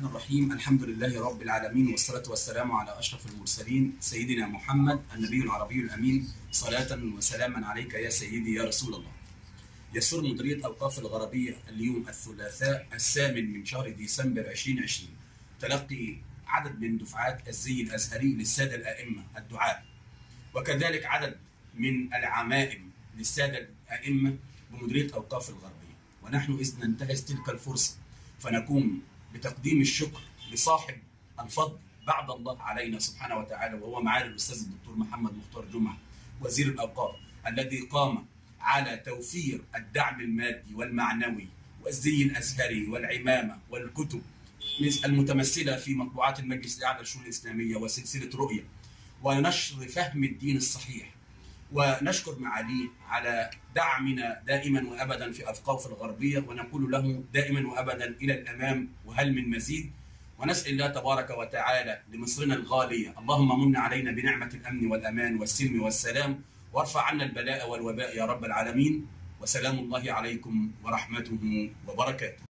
الرحمن الرحيم. الحمد لله رب العالمين والصلاة والسلام على أشرف المرسلين سيدنا محمد النبي العربي الأمين. صلاة وسلاما عليك يا سيدي يا رسول الله. يسر مديرية أوقاف الغربية اليوم الثلاثاء الثامن من شهر ديسمبر 2020 تلقي عدد من دفعات الزي الأزهري للسادة الأئمة الدعاء وكذلك عدد من العمائم للسادة الأئمة بمديرية أوقاف الغربية. ونحن إذ ننتهز تلك الفرصة فنقوم بتقديم الشكر لصاحب الفضل بعد الله علينا سبحانه وتعالى وهو معالي الأستاذ الدكتور محمد مختار جمعة وزير الأوقاف الذي قام على توفير الدعم المادي والمعنوي والزي الأزهري والعمامة والكتب المتمثلة في مطبوعات المجلس الأعلى للشؤون الإسلامية وسلسلة رؤية ونشر فهم الدين الصحيح. ونشكر معاليه على دعمنا دائما وابدا في اثقاف الغربية ونقول له دائما وابدا إلى الأمام وهل من مزيد. ونسأل الله تبارك وتعالى لمصرنا الغالية اللهم من علينا بنعمة الأمن والأمان والسلم والسلام وارفع عنا البلاء والوباء يا رب العالمين. وسلام الله عليكم ورحمته وبركاته.